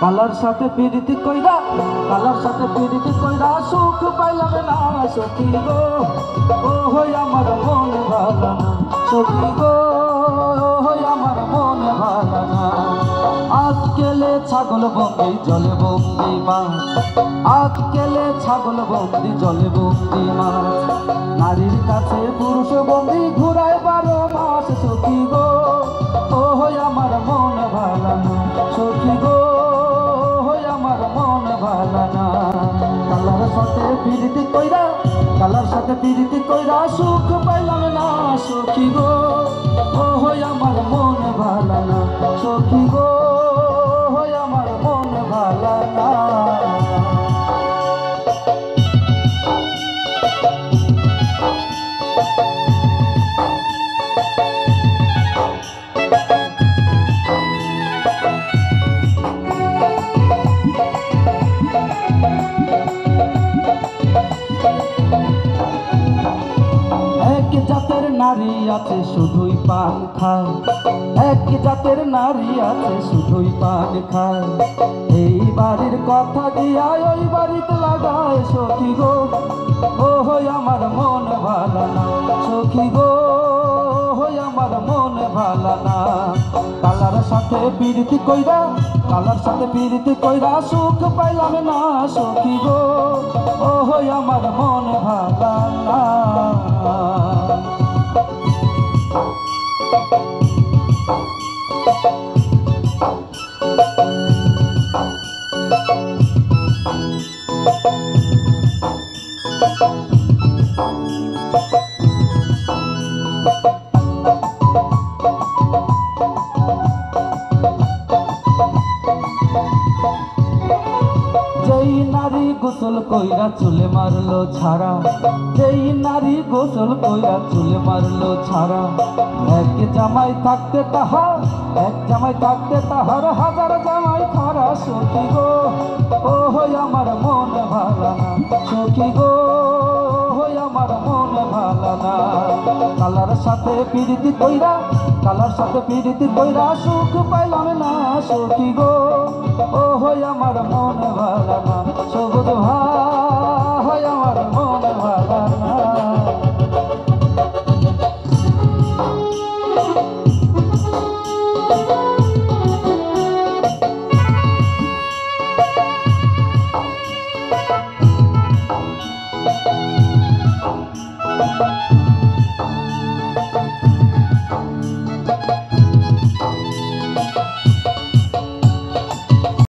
Colour সাথে পিরিতি কইরা, কালার সাথে পিরিতি কইরা সুখ পাইলাম না সখী গো। ও হই আমার মন ভালো না সখী গো হই আমার মন ভালো না। আজ গেলে ছাগল বন্দি, জলে বন্দি মাছ আজ গেলে ছাগল বন্দি, জলে বন্দি মাছ নারীর কাছে পুরুষ বন্দি, ঘুরায় বারো মাস সখী গো। ভালো না কালার সাথে পিরিতি কইরা, কালার সাথে পিরিতি কইরা সুখ পাইলাম না, সখী গো। ও হই আমার মন ভালো না সখী গো। জাতের নারী আছে শুধুই পান খায়। এক জাতের নারী আছে শুধুই পান খায়। এই বাড়ির কথা দিয়া ওই বাড়িতে লাগায় সখী গো। ও আমার মন ভালো না, সখী গো। আমার মন ভালো না। কালার সাথে পিরিতি কইরা, কালার সাথে পিরিতি কইরা সুখ পাইলাম না, সখী গো। ও আমার মন ভালো না। Música নারী গোসল কইরা চুলে মারলো ছাড়া। যেই নারী গোসল কইরা চুলে মারলো ছাড়া। এক জামাই থাকতে তাহার, এক জামাই থাকতে তাহার, হাজার জামাই খারা সখী গো। ও হই আমার মন ভালো না গো হই আমার মন ভালো না। কালার সাথে পিরিতি কইরা, কালার সাথে পিরিতি কইরা সুখ পাইলাম না সখী গো। ও হই আমার মন ভালো না।